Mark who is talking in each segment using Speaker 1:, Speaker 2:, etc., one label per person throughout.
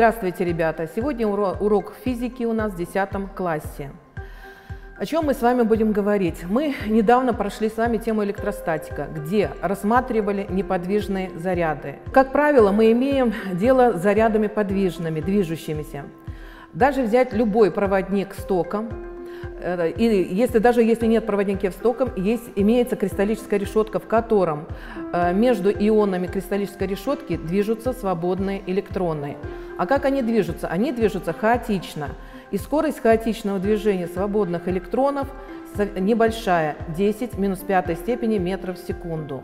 Speaker 1: Здравствуйте, ребята! Сегодня урок физики у нас в 10 классе. О чем мы с вами будем говорить? Мы недавно прошли с вами тему электростатика, где рассматривали неподвижные заряды. Как правило, мы имеем дело с зарядами подвижными, движущимися. Даже взять любой проводник с током, и если, даже если нет проводников с током, есть, имеется кристаллическая решетка, в котором э, между ионами кристаллической решетки движутся свободные электроны. А как они движутся? Они движутся хаотично. И скорость хаотичного движения свободных электронов небольшая, 10 минус пятой степени метров в секунду.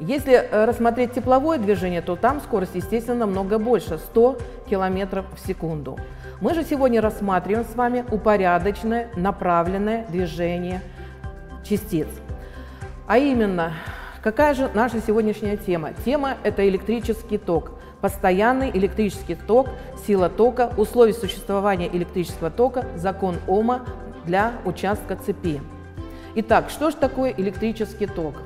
Speaker 1: Если э, рассмотреть тепловое движение, то там скорость, естественно, намного больше, 100 км в секунду. Мы же сегодня рассматриваем с вами упорядоченное направленное движение частиц. А именно, какая же наша сегодняшняя тема? Тема – это электрический ток. Постоянный электрический ток, сила тока, условия существования электрического тока, закон Ома для участка цепи. Итак, что же такое электрический ток?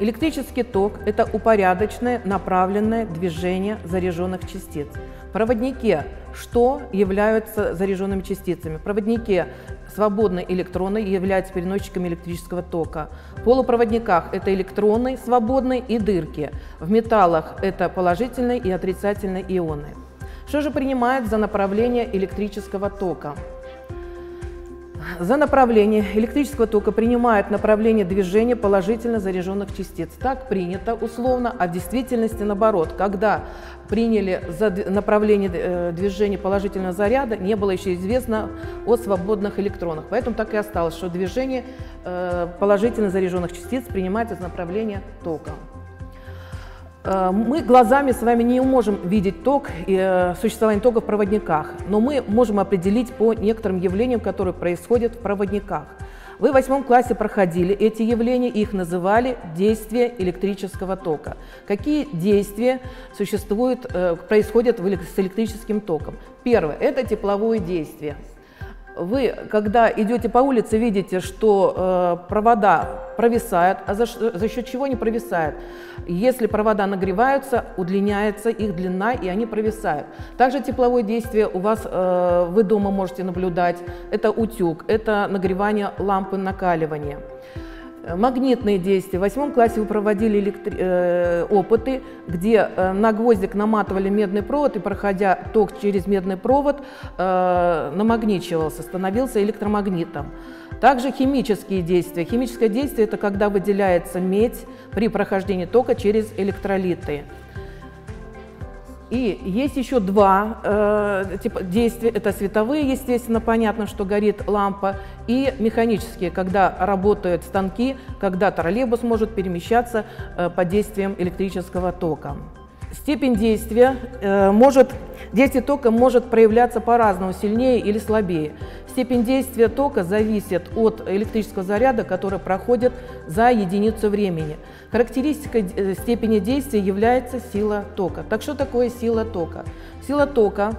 Speaker 1: Электрический ток – это упорядоченное направленное движение заряженных частиц. Проводники что являются заряженными частицами? Проводники свободные электроны являются переносчиками электрического тока. В полупроводниках это электроны свободные и дырки. В металлах это положительные и отрицательные ионы. Что же принимает за направление электрического тока? За направление электрического тока принимает направление движения положительно заряженных частиц. Так принято условно, а в действительности наоборот. Когда приняли за направление э, движения положительного заряда, не было еще известно о свободных электронах. Поэтому так и осталось, что движение э, положительно заряженных частиц принимается за направление тока. Э, мы глазами с вами не можем видеть ток и э, существование тока в проводниках, но мы можем определить по некоторым явлениям, которые происходят в проводниках. Вы в восьмом классе проходили эти явления, их называли действия электрического тока. Какие действия существуют, э, происходят с электрическим током? Первое – это тепловое действие. Вы, когда идете по улице, видите, что э, провода провисают, а за, за счет чего они провисают? Если провода нагреваются, удлиняется их длина, и они провисают. Также тепловое действие у вас, э, вы дома можете наблюдать. Это утюг, это нагревание лампы накаливания. Э, магнитные действия. В восьмом классе вы проводили электри... э, опыты, где э, на гвоздик наматывали медный провод, и проходя ток через медный провод, э, намагничивался, становился электромагнитом. Также химические действия. Химическое действие – это когда выделяется медь при прохождении тока через электролиты. И есть еще два э, типа действия. Это световые, естественно, понятно, что горит лампа, и механические, когда работают станки, когда троллейбус может перемещаться э, под действием электрического тока. Степень действия э, может, действие тока может проявляться по-разному, сильнее или слабее. Степень действия тока зависит от электрического заряда, который проходит за единицу времени. Характеристикой э, степени действия является сила тока. Так что такое сила тока? Сила тока,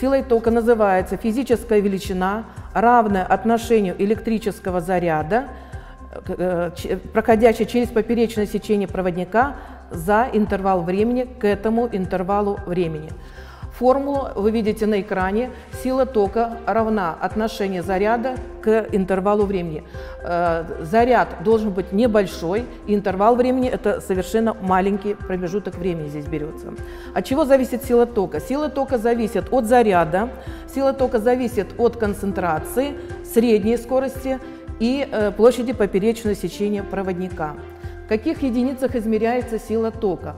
Speaker 1: силой тока называется физическая величина, равная отношению электрического заряда, э, проходящей через поперечное сечение проводника за интервал времени к этому интервалу времени. Формулу вы видите на экране. Сила тока равна отношению заряда к интервалу времени. Э, заряд должен быть небольшой, интервал времени – это совершенно маленький промежуток времени здесь берется. От чего зависит сила тока? Сила тока зависит от заряда, сила тока зависит от концентрации, средней скорости и э, площади поперечного сечения проводника каких единицах измеряется сила тока?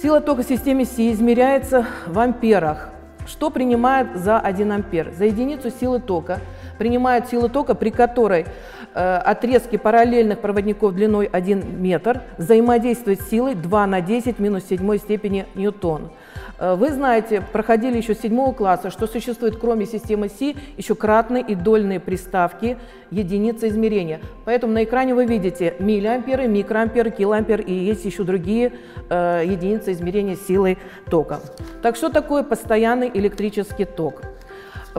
Speaker 1: Сила тока в системе Си измеряется в амперах. Что принимает за 1 ампер? За единицу силы тока принимают силу тока, при которой э, отрезки параллельных проводников длиной 1 метр взаимодействуют с силой 2 на 10 минус 7 степени ньютон. Э, вы знаете, проходили еще с седьмого класса, что существует кроме системы Си еще кратные и дольные приставки единицы измерения. Поэтому на экране вы видите миллиамперы, микроамперы, килоампер и есть еще другие э, единицы измерения силы тока. Так что такое постоянный электрический ток?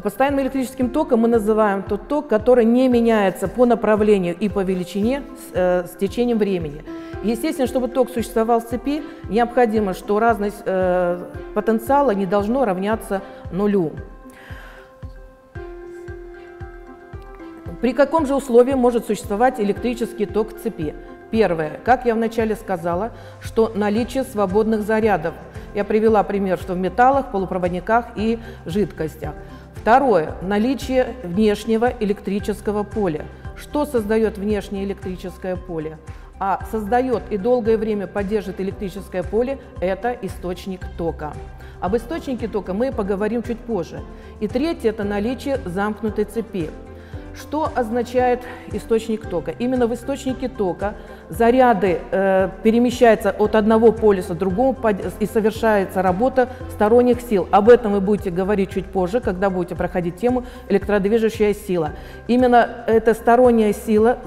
Speaker 1: Постоянным электрическим током мы называем тот ток, который не меняется по направлению и по величине с, э, с течением времени. Естественно, чтобы ток существовал в цепи, необходимо, что разность э, потенциала не должно равняться нулю. При каком же условии может существовать электрический ток в цепи? Первое, как я вначале сказала, что наличие свободных зарядов. Я привела пример, что в металлах, полупроводниках и жидкостях. Второе. Наличие внешнего электрического поля. Что создает внешнее электрическое поле? А создает и долгое время поддерживает электрическое поле – это источник тока. Об источнике тока мы поговорим чуть позже. И третье – это наличие замкнутой цепи. Что означает источник тока? Именно в источнике тока заряды э, перемещаются от одного полюса к другому и совершается работа сторонних сил. Об этом вы будете говорить чуть позже, когда будете проходить тему электродвижущая сила. Именно эта сторонняя сила,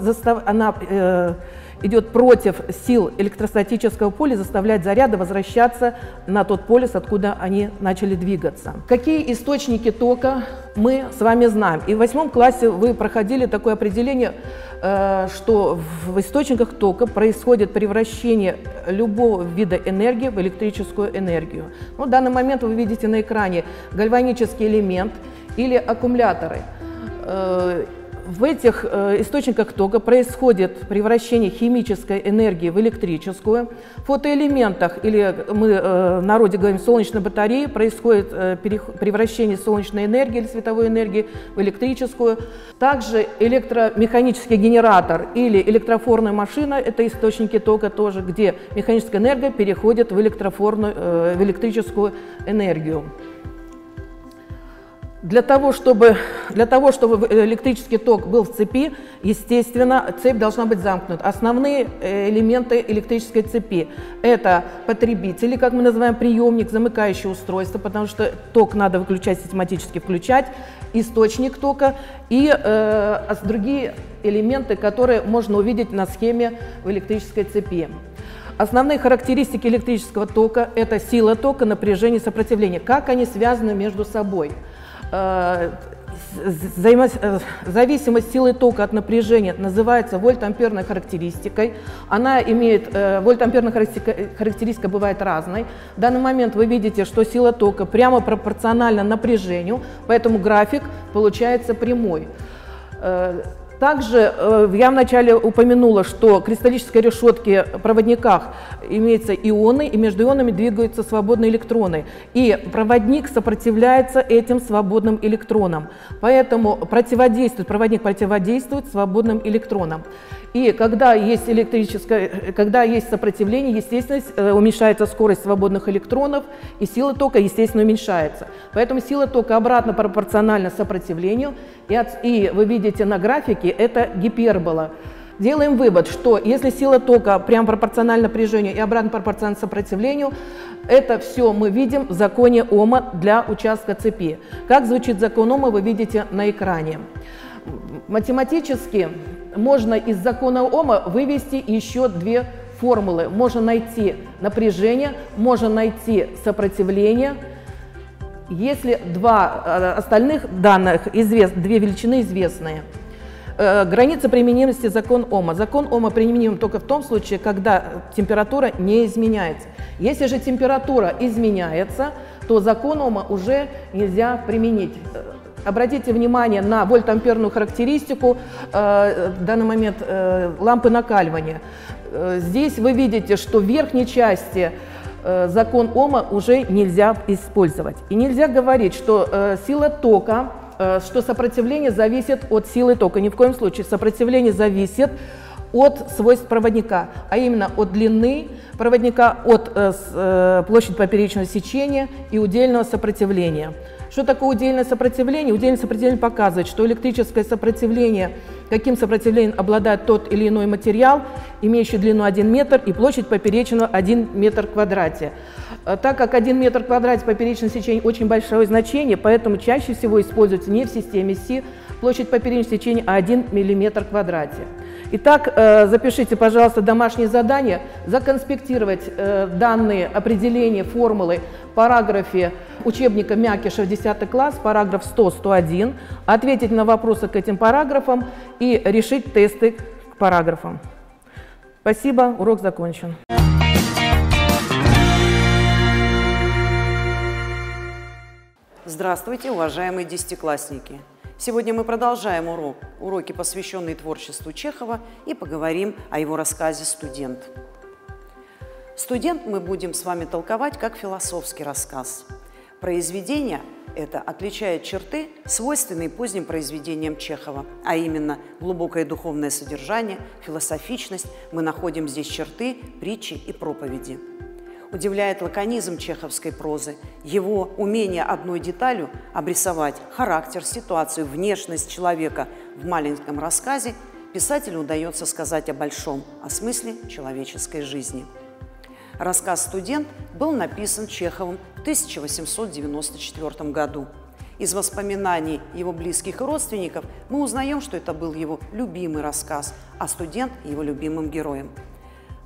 Speaker 1: она э, идет против сил электростатического поля, заставляет заряды возвращаться на тот полюс, откуда они начали двигаться. Какие источники тока мы с вами знаем? И в восьмом классе вы проходили такое определение, э, что в источниках тока происходит превращение любого вида энергии в электрическую энергию. Ну, в данный момент вы видите на экране гальванический элемент или аккумуляторы э, в этих э, источниках тока происходит превращение химической энергии в электрическую. В фотоэлементах, или мы э, в народе говорим солнечной батареи, происходит э, превращение солнечной энергии или световой энергии в электрическую. Также электромеханический генератор или электрофорная машина – это источники тока тоже, где механическая энергия переходит в, электрофорную, в электрическую энергию. Для того, чтобы, для того, чтобы электрический ток был в цепи, естественно, цепь должна быть замкнута. Основные э, элементы электрической цепи – это потребители, как мы называем, приемник, замыкающее устройство, потому что ток надо выключать, систематически включать, источник тока и э, другие элементы, которые можно увидеть на схеме в электрической цепи. Основные характеристики электрического тока – это сила тока, напряжение, сопротивление. Как они связаны между собой – Э, э, зависимость силы тока от напряжения называется вольтамперной характеристикой. Она имеет, э, вольтамперная характеристика бывает разной. В данный момент вы видите, что сила тока прямо пропорциональна напряжению, поэтому график получается прямой. Также э, я вначале упомянула, что в кристаллической решетке проводниках имеются ионы, и между ионами двигаются свободные электроны. И проводник сопротивляется этим свободным электронам. Поэтому противодействует, проводник противодействует свободным электронам. И когда есть электрическое, когда есть сопротивление, естественно, э, уменьшается скорость свободных электронов, и сила тока, естественно, уменьшается. Поэтому сила тока обратно пропорциональна сопротивлению, и, от, и вы видите на графике, это гипербола. Делаем вывод, что если сила тока прям пропорциональна напряжению и обратно пропорциональна сопротивлению, это все мы видим в законе Ома для участка цепи. Как звучит закон Ома, вы видите на экране. Математически можно из закона Ома вывести еще две формулы. Можно найти напряжение, можно найти сопротивление. Если два э, остальных данных, извест, две величины известные. Э, граница применимости закон Ома. Закон Ома применим только в том случае, когда температура не изменяется. Если же температура изменяется, то закон Ома уже нельзя применить. Обратите внимание на вольтамперную характеристику, э, в данный момент э, лампы накаливания. Э, здесь вы видите, что в верхней части закон Ома уже нельзя использовать. И нельзя говорить, что сила тока, что сопротивление зависит от силы тока. Ни в коем случае сопротивление зависит от свойств проводника, а именно от длины проводника, от площади поперечного сечения и удельного сопротивления. Что такое удельное сопротивление? Удельное сопротивление показывает, что электрическое сопротивление, каким сопротивлением обладает тот или иной материал, имеющий длину 1 метр и площадь поперечного 1 метр в квадрате. Э, так как 1 метр в квадрате поперечное сечение очень большое значение, поэтому чаще всего используется не в системе Си площадь поперечного сечения, а 1 миллиметр в квадрате. Итак, э, запишите, пожалуйста, домашнее задание, законспектировать э, данные определения формулы параграфе учебника Мякиша 10 класс, параграф 100-101, ответить на вопросы к этим параграфам и решить тесты к параграфам. Спасибо, урок закончен.
Speaker 2: Здравствуйте, уважаемые десятиклассники! Сегодня мы продолжаем урок, уроки, посвященные творчеству Чехова, и поговорим о его рассказе «Студент». «Студент» мы будем с вами толковать как философский рассказ. Произведение это отличает черты, свойственные поздним произведениям Чехова, а именно глубокое духовное содержание, философичность. Мы находим здесь черты, притчи и проповеди – Удивляет лаконизм чеховской прозы, его умение одной деталью обрисовать характер, ситуацию, внешность человека в маленьком рассказе писателю удается сказать о большом, о смысле человеческой жизни. Рассказ «Студент» был написан Чеховым в 1894 году. Из воспоминаний его близких родственников мы узнаем, что это был его любимый рассказ, а студент – его любимым героем.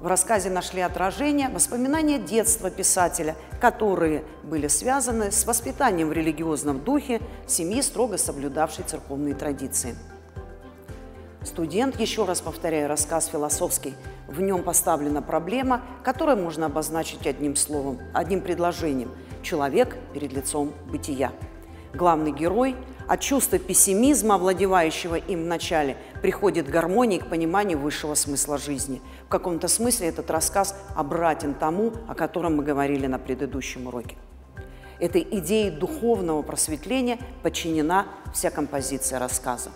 Speaker 2: В рассказе нашли отражение воспоминания детства писателя, которые были связаны с воспитанием в религиозном духе семьи, строго соблюдавшей церковные традиции. Студент, еще раз повторяю, рассказ философский. В нем поставлена проблема, которую можно обозначить одним словом, одним предложением – человек перед лицом бытия. Главный герой от чувства пессимизма, овладевающего им в начале, приходит гармония к пониманию высшего смысла жизни. В каком-то смысле этот рассказ обратен тому, о котором мы говорили на предыдущем уроке. Этой идее духовного просветления подчинена вся композиция рассказа.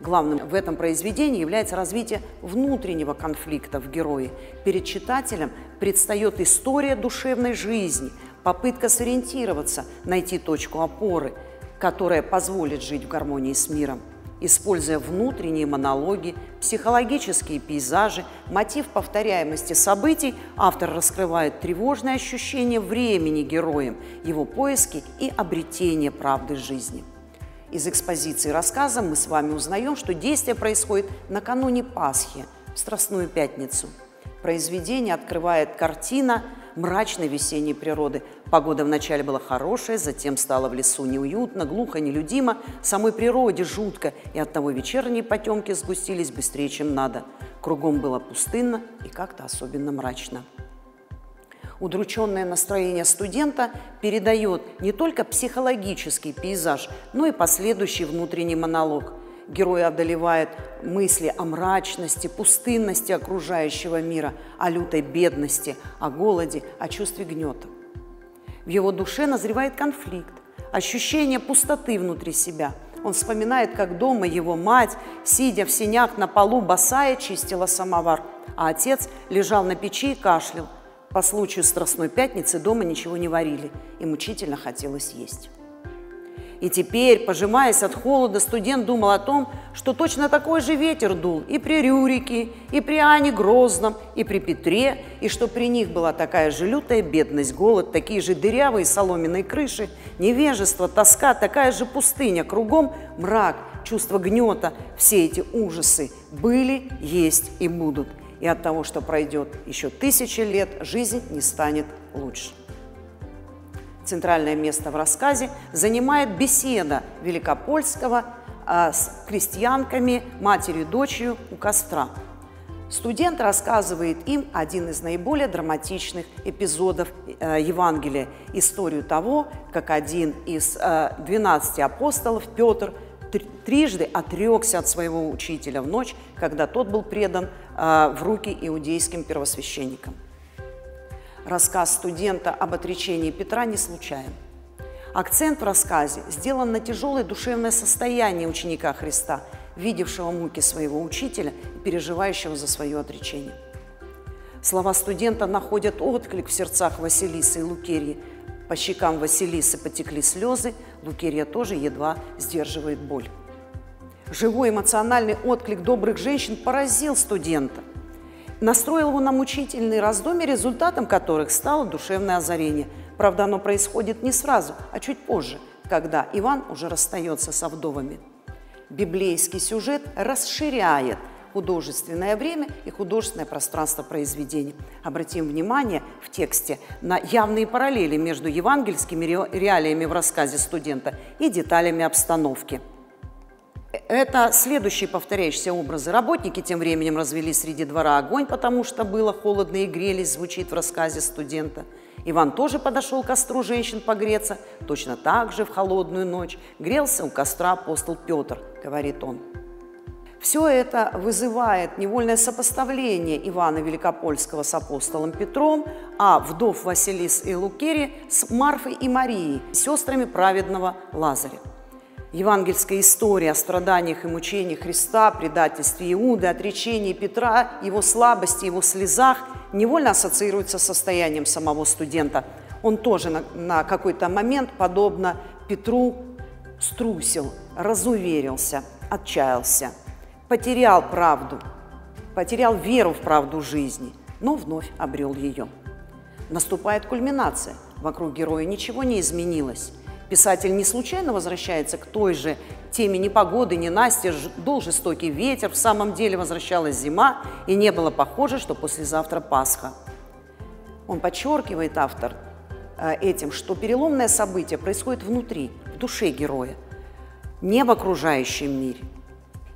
Speaker 2: Главным в этом произведении является развитие внутреннего конфликта в герое. Перед читателем предстает история душевной жизни, попытка сориентироваться, найти точку опоры – которая позволит жить в гармонии с миром. Используя внутренние монологи, психологические пейзажи, мотив повторяемости событий, автор раскрывает тревожное ощущение времени героем, его поиски и обретение правды жизни. Из экспозиции рассказа мы с вами узнаем, что действие происходит накануне Пасхи, в Страстную Пятницу. Произведение открывает картина мрачной весенней природы. Погода вначале была хорошая, затем стало в лесу неуютно, глухо, нелюдимо, самой природе жутко, и оттого вечерние потемки сгустились быстрее, чем надо. Кругом было пустынно и как-то особенно мрачно. Удрученное настроение студента передает не только психологический пейзаж, но и последующий внутренний монолог – героя одолевает мысли о мрачности, пустынности окружающего мира, о лютой бедности, о голоде, о чувстве гнета. В его душе назревает конфликт, ощущение пустоты внутри себя. Он вспоминает, как дома его мать, сидя в синях на полу, босая, чистила самовар, а отец лежал на печи и кашлял. По случаю Страстной Пятницы дома ничего не варили, и мучительно хотелось есть. И теперь, пожимаясь от холода, студент думал о том, что точно такой же ветер дул и при Рюрике, и при Ане Грозном, и при Петре, и что при них была такая же лютая бедность, голод, такие же дырявые соломенные крыши, невежество, тоска, такая же пустыня, кругом мрак, чувство гнета, все эти ужасы были, есть и будут. И от того, что пройдет еще тысячи лет, жизнь не станет лучше. Центральное место в рассказе занимает беседа Великопольского а, с крестьянками, матерью и дочерью у костра. Студент рассказывает им один из наиболее драматичных эпизодов э, Евангелия, историю того, как один из э, 12 апостолов, Петр, трижды отрекся от своего учителя в ночь, когда тот был предан э, в руки иудейским первосвященникам. Рассказ студента об отречении Петра не случайен. Акцент в рассказе сделан на тяжелое душевное состояние ученика Христа, видевшего муки своего учителя и переживающего за свое отречение. Слова студента находят отклик в сердцах Василисы и Лукерьи. По щекам Василисы потекли слезы, Лукерья тоже едва сдерживает боль. Живой эмоциональный отклик добрых женщин поразил студента – настроил его на мучительные раздумья, результатом которых стало душевное озарение. Правда, оно происходит не сразу, а чуть позже, когда Иван уже расстается со вдовами. Библейский сюжет расширяет художественное время и художественное пространство произведения. Обратим внимание в тексте на явные параллели между евангельскими реалиями в рассказе студента и деталями обстановки. Это следующие повторяющиеся образы. Работники тем временем развели среди двора огонь, потому что было холодно и грелись, звучит в рассказе студента. Иван тоже подошел к костру женщин погреться. Точно так же в холодную ночь грелся у костра апостол Петр, говорит он. Все это вызывает невольное сопоставление Ивана Великопольского с апостолом Петром, а вдов Василис и Лукери с Марфой и Марией, сестрами праведного Лазаря. Евангельская история о страданиях и мучениях Христа, предательстве Иуды, отречении Петра, его слабости, его слезах невольно ассоциируется с состоянием самого студента. Он тоже на, на какой-то момент, подобно Петру, струсил, разуверился, отчаялся, потерял правду, потерял веру в правду жизни, но вновь обрел ее. Наступает кульминация. Вокруг героя ничего не изменилось. Писатель не случайно возвращается к той же теме непогоды, ненастья, дул жестокий ветер, в самом деле возвращалась зима, и не было похоже, что послезавтра Пасха. Он подчеркивает, автор, э, этим, что переломное событие происходит внутри, в душе героя, не в окружающем мире.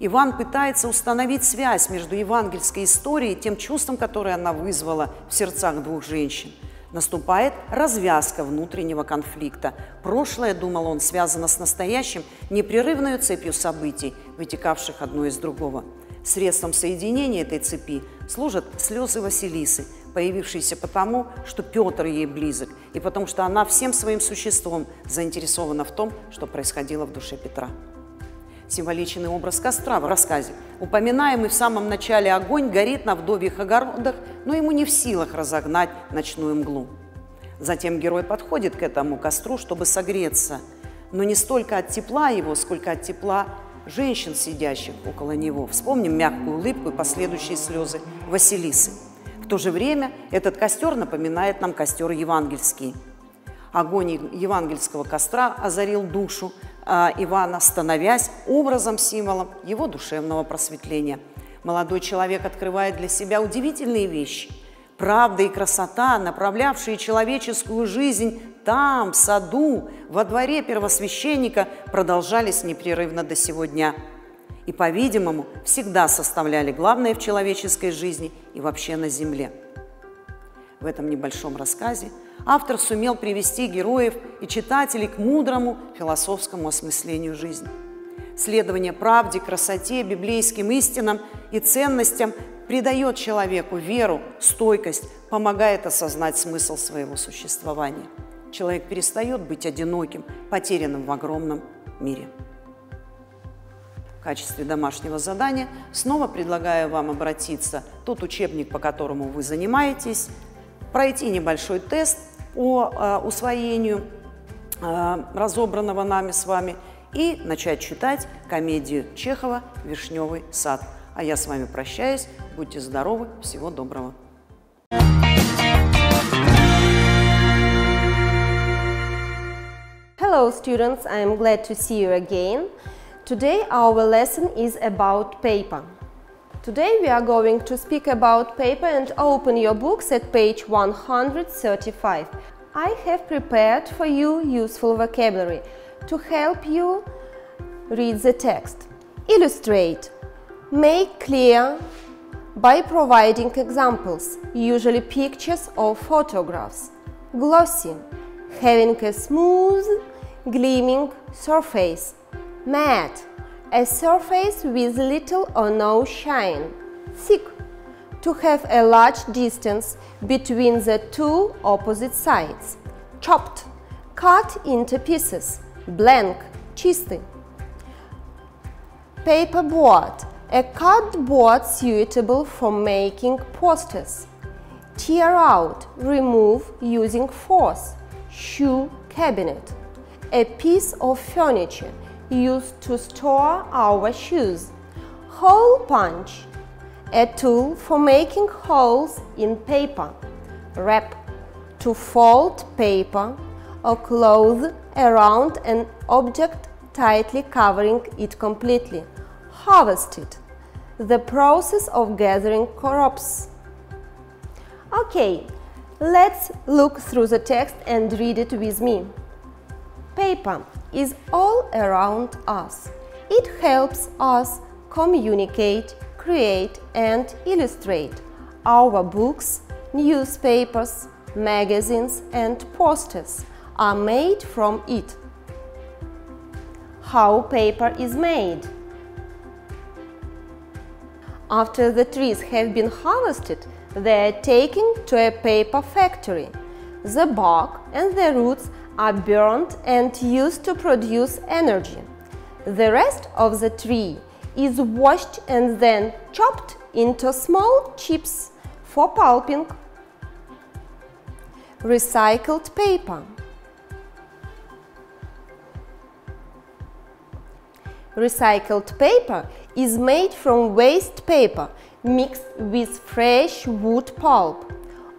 Speaker 2: Иван пытается установить связь между евангельской историей и тем чувством, которое она вызвала в сердцах двух женщин – Наступает развязка внутреннего конфликта. Прошлое, думал он, связано с настоящим непрерывной цепью событий, вытекавших одно из другого. Средством соединения этой цепи служат слезы Василисы, появившиеся потому, что Петр ей близок, и потому что она всем своим существом заинтересована в том, что происходило в душе Петра символичный образ костра в рассказе. Упоминаемый в самом начале огонь горит на вдовьих огородах, но ему не в силах разогнать ночную мглу. Затем герой подходит к этому костру, чтобы согреться, но не столько от тепла его, сколько от тепла женщин, сидящих около него. Вспомним мягкую улыбку и последующие слезы Василисы. В то же время этот костер напоминает нам костер евангельский. Огонь евангельского костра озарил душу, Ивана, становясь образом, символом его душевного просветления. Молодой человек открывает для себя удивительные вещи. Правда и красота, направлявшие человеческую жизнь там, в саду, во дворе первосвященника, продолжались непрерывно до сегодня. И, по-видимому, всегда составляли главное в человеческой жизни и вообще на земле. В этом небольшом рассказе автор сумел привести героев и читателей к мудрому философскому осмыслению жизни. Следование правде, красоте, библейским истинам и ценностям придает человеку веру, стойкость, помогает осознать смысл своего существования. Человек перестает быть одиноким, потерянным в огромном мире. В качестве домашнего задания снова предлагаю вам обратиться тот учебник, по которому вы занимаетесь, пройти небольшой тест по э, усвоению э, разобранного нами с вами и начать читать комедию Чехова «Вишневый сад». А я с вами прощаюсь. Будьте здоровы. Всего доброго.
Speaker 3: Hello students, I am glad to see you again. Today our lesson is about paper. Today we are going to speak about paper and open your books at page 135. I have prepared for you useful vocabulary to help you read the text. Illustrate. Make clear by providing examples, usually pictures or photographs. Glossy. Having a smooth, gleaming surface. Matte a surface with little or no shine. Thick, to have a large distance between the two opposite sides. Chopped, cut into pieces. Blank, чистый. Paperboard, a cardboard suitable for making posters. Tear out, remove using force. Shoe cabinet, a piece of furniture used to store our shoes. Hole punch, a tool for making holes in paper. Wrap, to fold paper or cloth around an object tightly covering it completely. Harvested, the process of gathering crops. Okay, let's look through the text and read it with me. Paper is all around us. It helps us communicate, create and illustrate our books, newspapers, magazines and posters are made from it. How paper is made? After the trees have been harvested, they are taken to a paper factory. The bark and the roots are burned and used to produce energy. The rest of the tree is washed and then chopped into small chips for pulping. Recycled paper. Recycled paper is made from waste paper mixed with fresh wood pulp.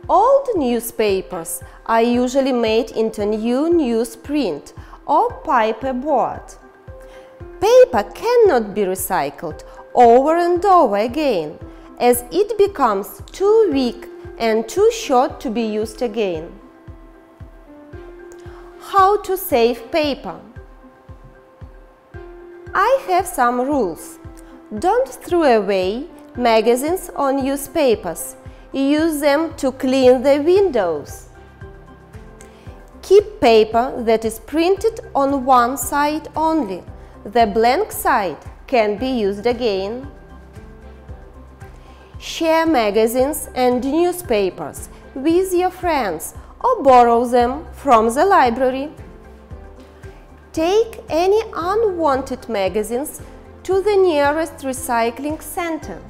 Speaker 3: Old newspapers are usually made into new newsprint or paperboard. Paper cannot be recycled over and over again as it becomes too weak and too short to be used again. How to save paper? I have some rules. Don't throw away magazines or newspapers use them to clean the windows. Keep paper that is printed on one side only. The blank side can be used again. Share magazines and newspapers with your friends or borrow them from the library. Take any unwanted magazines to the nearest recycling center.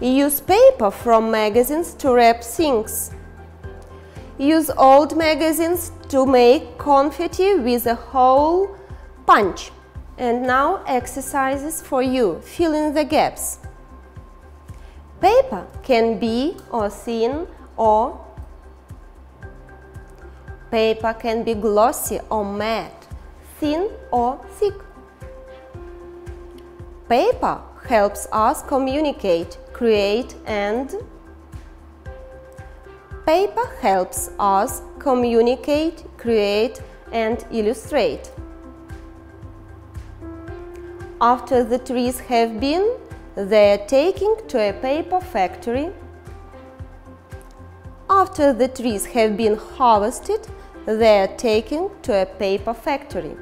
Speaker 3: Use paper from magazines to wrap things. Use old magazines to make confetti with a hole punch. And now exercises for you. Fill in the gaps. Paper can be or thin or Paper can be glossy or matte, thin or thick. Paper helps us communicate create and paper helps us communicate, create and illustrate. After the trees have been, they are taken to a paper factory. After the trees have been harvested, they are taken to a paper factory.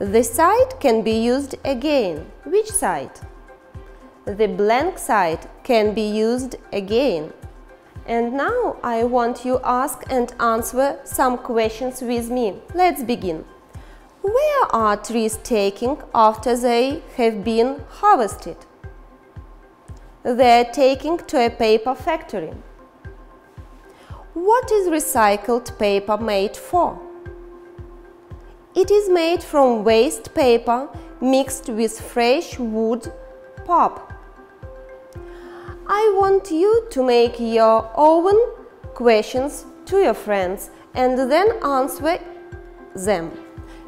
Speaker 3: The side can be used again. Which side? The blank side can be used again. And now I want you ask and answer some questions with me. Let's begin. Where are trees taken after they have been harvested? They are taken to a paper factory. What is recycled paper made for? It is made from waste paper mixed with fresh wood pulp. I want you to make your own questions to your friends and then answer them.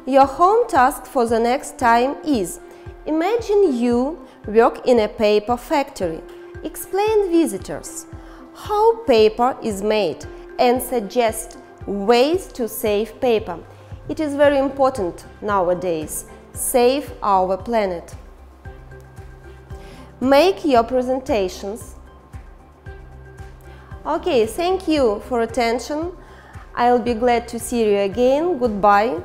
Speaker 3: Your home task for the next time is Imagine you work in a paper factory. Explain visitors how paper is made and suggest ways to save paper. It is very important nowadays. Save our planet. Make your presentations. Okay, thank you for attention. I'll be glad to see you again. Goodbye.